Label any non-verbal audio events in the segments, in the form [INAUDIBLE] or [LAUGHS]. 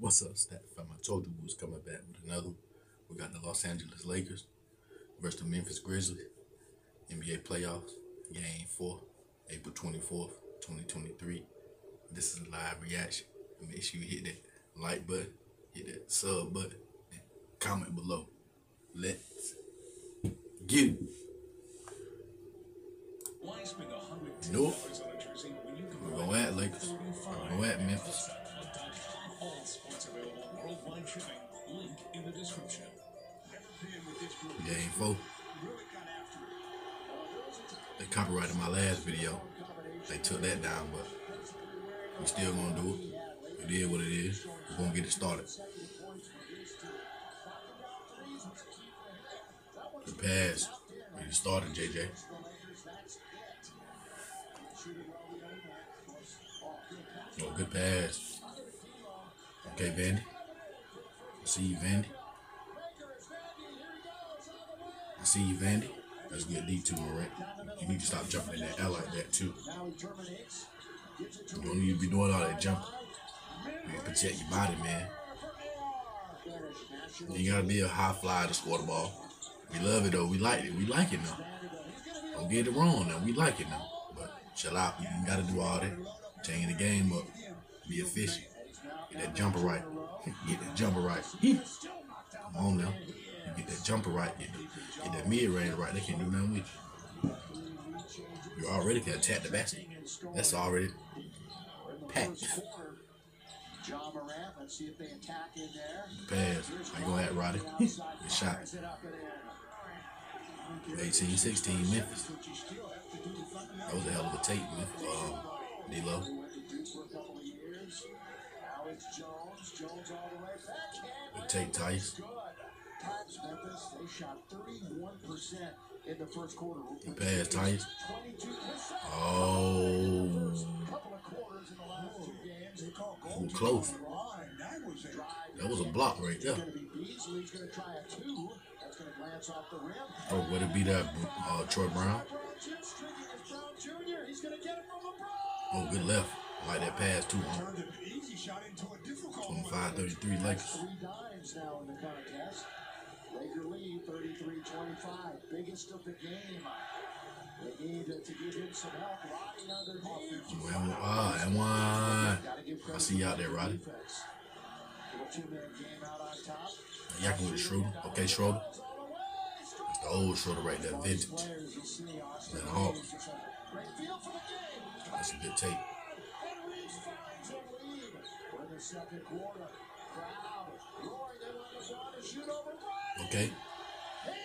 What's up, Stat Fam? I told you we was coming back with another. one. We got the Los Angeles Lakers versus the Memphis Grizzlies. NBA playoffs, game four, April 24th, 2023. This is a live reaction. Make sure you hit that like button, hit that sub button, and comment below. Let's get it. Why spend $110 Nope. on a jersey when you can We're at Lakers. We're at Memphis. Worldwide shipping. Link in the description. Game four. They copyrighted my last video. They took that down, but we still gonna do it. It is what it is. We're gonna get it started. The pass. It started, JJ. Oh, good pass. Okay, Vandy. I see you, Vandy. I see you, Vandy. That's good D2, Morant. You need to stop jumping in that L like that, too. You don't need to be doing all that jumping. You protect your body, man. You gotta be a high flyer to score the ball. We love it, though. We like it. We like it now. Don't get it wrong, now. We like it now. But chill out. You gotta do all that. Change the game up. Be efficient. Get that jumper right. Get that jumper right. Come on now. Get that jumper right. Get, get that mid range right. They can't do nothing with you. You already can attack the basket. That's already packed. Ja Morant, let's see if they attack in there. Pass. You going at Roddy? Good shot. 18 16 Memphis. That was a hell of a tape with um, D-Lo. Good Tyus. Memphis, they shot 31% in the first quarter. Good pass, Tyus. 22%. Oh, Couple of quarters in the last two games. They call ooh, close. That was a block right there. Going to be Beasley's going to try a two. That's going to glance off the rim. Oh, would it be that uh, Troy Brown? Brown Jr. streaking is Brown Jr. He's going to get it from LeBron. Oh, good left. I like that pass too. Huh? Turned an easy shot into a difficult 25 33 Lakers. Three dimes now in the contest. Laker lead 33-25. Biggest of the game. They need to, to give him some help. Roddy underneath. Well, ah, and one. I see you out there, Roddy. defense. Little two-man game out on top. With Schroeder. Okay, Schroeder. That's the old Schroeder right there, vintage. Players you see Austin And Hawk. Reaves just a great feel for the game. That's a good tape. Finds a lead. We're in the second quarter. Crowd roaring. They want LeBron to shoot over Bryant. Okay.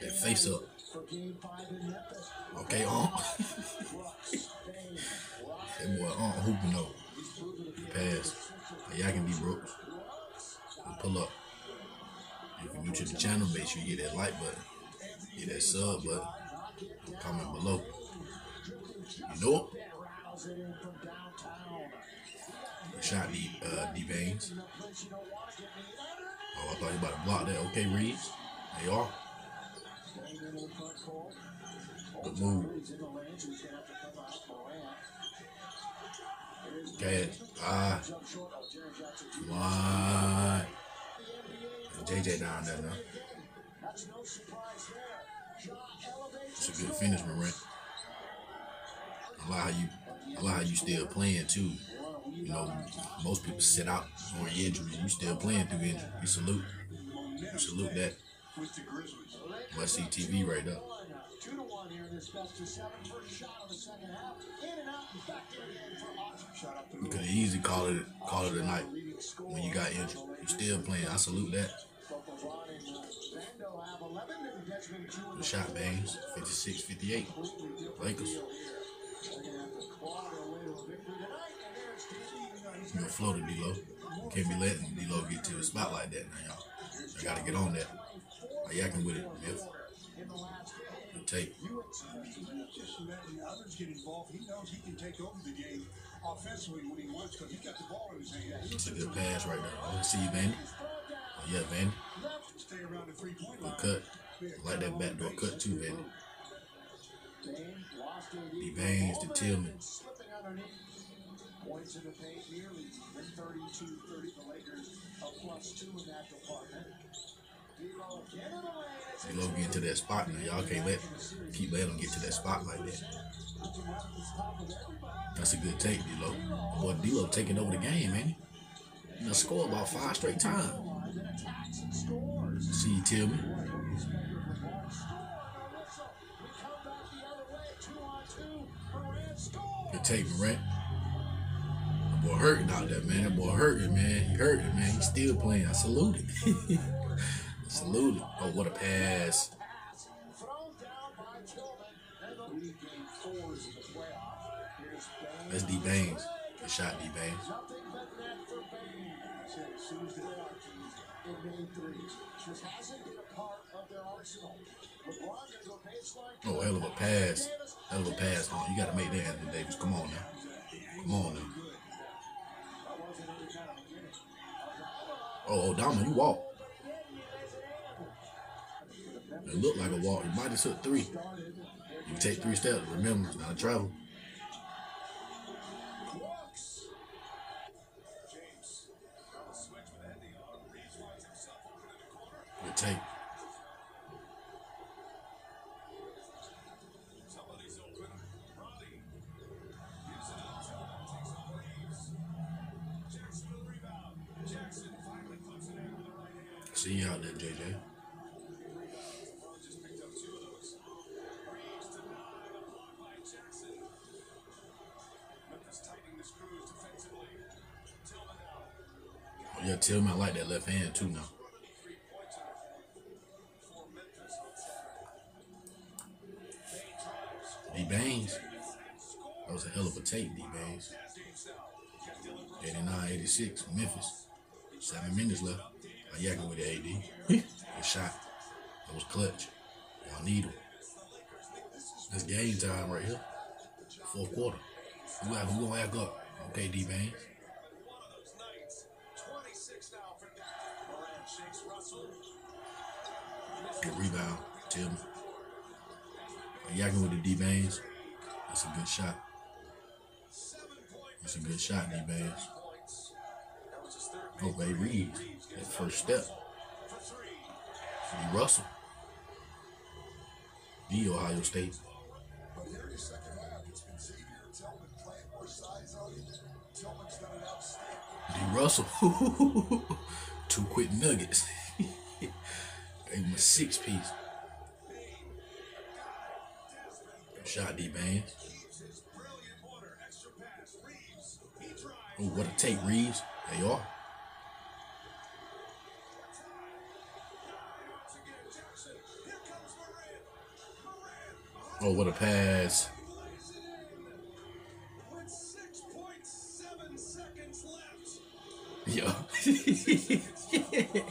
That face up. For game five in Memphis. Okay, uh-huh. on. [LAUGHS] That boy on hooping though. Pass. Yakin D Brooks. And pull up. If you're new to the channel, make sure you hit that like button. Hit that sub button. Comment below. You know it? Rattles it in from downtown. Shot, D, uh, D under. Oh, I thought you about to block that. Okay, Reaves. They are. The. Good move. The come. Okay. Ah, Jackson. what? JJ down there. No. It's a good finish, Morant. I how you, How you still playing too. You know, most people sit out on injuries. You still playing through injury. We salute. We salute that. Must see TV right there. You could easily call it, call it a night when you got injured. You still playing. I salute that. But LeBron and Vando have 11 and Desmond two in The the shot bangs 56 58. Lakers. A. You know, floater D-Lo. Can't be letting D-Lo get to the spot like that now, y'all. You gotta get on that. Like, yakking with it, in the tape. You just letting others get involved. He knows he can take over the game offensively when he wants because he's got the ball in his. It's a good pass right there. Oh, see you, Vandy. Oh, yeah, Vandy. Good cut. I like that backdoor cut too, Vandy. Bane lost AD. D Baines to Tillman. Points in the paint nearly 32 30. The Lakers a plus two in that department. D'Lo again in the lane. It's D'Lo get into that spot now. Y'all can't let keep letting him get to that spot like that. That's a good take, D'Lo. Boy, D'Lo taking over the game, man. You know, score about five straight times. attacks and scores. See, you tell me. Good take, That boy hurting out there, man. That boy hurting, man. He hurting, man. He's still playing. I salute it. [LAUGHS] I salute it. Oh, what a pass. The the. That's D Baines. Good shot, D Baines. Oh, hell of a pass. Hell of a pass. Oh, you got to make that, Anthony Davis. Oh, Aldama, you walk. It looked like a walk. You might have took three. You take three steps. Remember, it's not a travel. Good out there, JJ. Oh, yeah, Tillman like that left hand too now. D Baines. That was a hell of a tape, D Baines. 89 86, Memphis. Seven minutes left. I yakking with the AD. Good shot. That was clutch. Y'all need him. That's game time right here. Fourth quarter. Who, who gonna act up? Okay, D Baines. Good rebound. Tillman. I'm yakking with the D Baines. That's a good shot. That's a good shot, D Baines. Bay Reaves. That first step. D Russell. The Ohio State. D Russell. [LAUGHS] Two quick nuggets. [LAUGHS] Gave a six piece. Shot, D Baines. Oh, what a take, Reaves. There you are. Oh, what a pass. Yeah. [LAUGHS]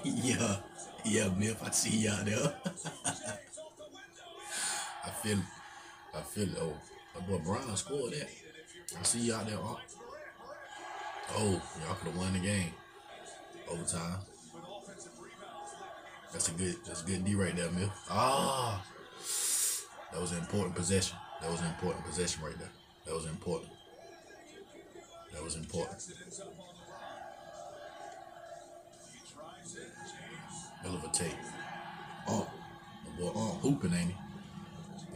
yeah. Yeah, Miff, I see y'all there. [LAUGHS] I feel it. I feel it. Oh, that boy Brown scored that. I see y'all there. Oh, oh y'all could have won the game. Overtime. That's a good that's a good D right there, Miff. Ah. That was an important possession. That was an important possession right there. That was important. That was important. Hell of a tape. Oh, the boy oh, on hooping, ain't he?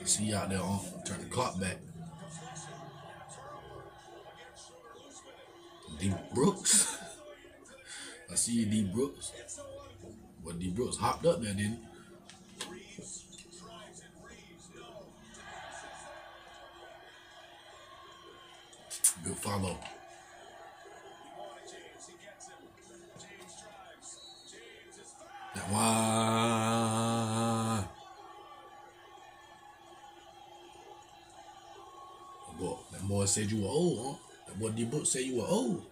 I see you out there on. Turn the clock back. D Brooks. [LAUGHS] I see you, D Brooks. But D Brooks hopped up there, didn't he? Good follow. That one. That boy, said you were old, huh? That boy D Book said you were old.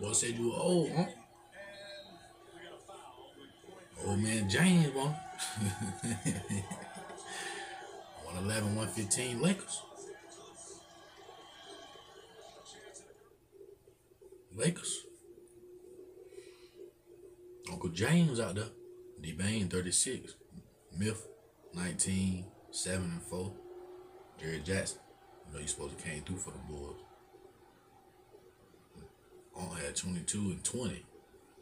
Boy said you were old, huh? Old man James, boy. [LAUGHS] 111, 115 Lakers. Lakers. Uncle James out there. D Bane 36. Myth 19, 7 and 4. Jerry Jackson. You know you supposed to came through for the Bulls. Unc had 22 and 20.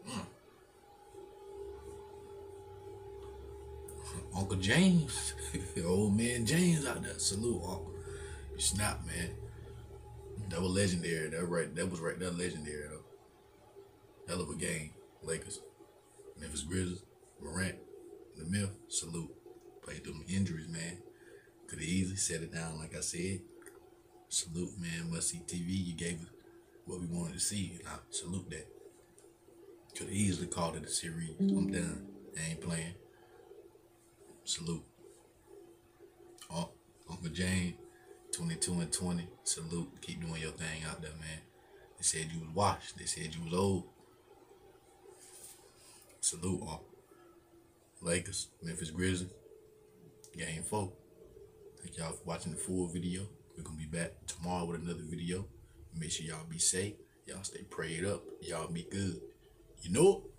Mm. Uncle James, [LAUGHS] old man James out there. Salute, Uncle. You snap, man. That was legendary. That right. That was right. That legendary though. Hell of a game. Lakers, Memphis Grizzlies, Morant, the Myth. Salute. Played them injuries, man. Could have easily set it down, like I said. Salute, man. Must see TV. You gave us what we wanted to see, and I salute that. Could have easily called it a series. I'm done. I ain't playing. Salute. Oh, Uncle Jane, 22 and 20. Salute. Keep doing your thing out there, man. They said you was washed. They said you was old. Salute, Uncle. Lakers, Memphis Grizzlies, Game 4. Thank y'all for watching the full video. We're going to be back tomorrow with another video. Make sure y'all be safe. Y'all stay prayed up. Y'all be good. You know it.